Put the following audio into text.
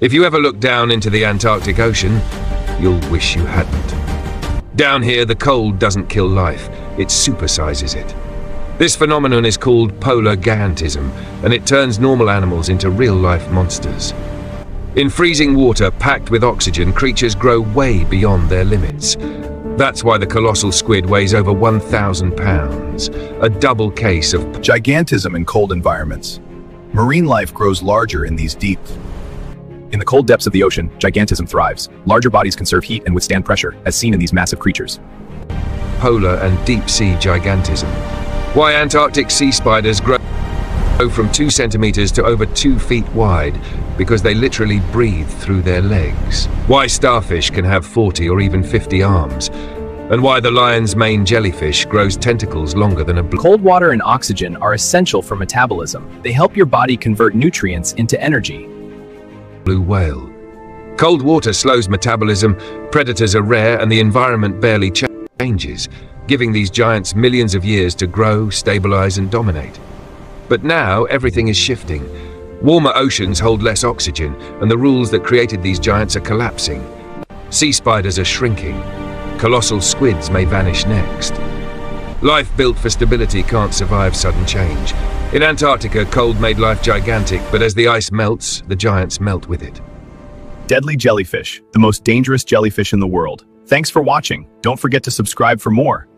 If you ever look down into the Antarctic Ocean, you'll wish you hadn't. Down here, the cold doesn't kill life, it supersizes it. This phenomenon is called polar gigantism, and it turns normal animals into real-life monsters. In freezing water packed with oxygen, creatures grow way beyond their limits. That's why the colossal squid weighs over 1,000 pounds, a double case of Gigantism in cold environments. Marine life grows larger in these deep. In the cold depths of the ocean, gigantism thrives. Larger bodies conserve heat and withstand pressure, as seen in these massive creatures. polar and deep-sea gigantism. Why Antarctic sea spiders grow from 2 centimeters to over 2 feet wide because they literally breathe through their legs. Why starfish can have 40 or even 50 arms. And why the lion's mane jellyfish grows tentacles longer than a blue Cold water and oxygen are essential for metabolism. They help your body convert nutrients into energy. Blue whale. Cold water slows metabolism, predators are rare, and the environment barely cha- changes, giving these giants millions of years to grow, stabilize, and dominate. But now everything is shifting. Warmer oceans hold less oxygen, and the rules that created these giants are collapsing. Sea spiders are shrinking. Colossal squids may vanish next. Life built for stability can't survive sudden change. In Antarctica, cold made life gigantic, but as the ice melts, the giants melt with it. Deadly jellyfish, the most dangerous jellyfish in the world. Thanks for watching. Don't forget to subscribe for more.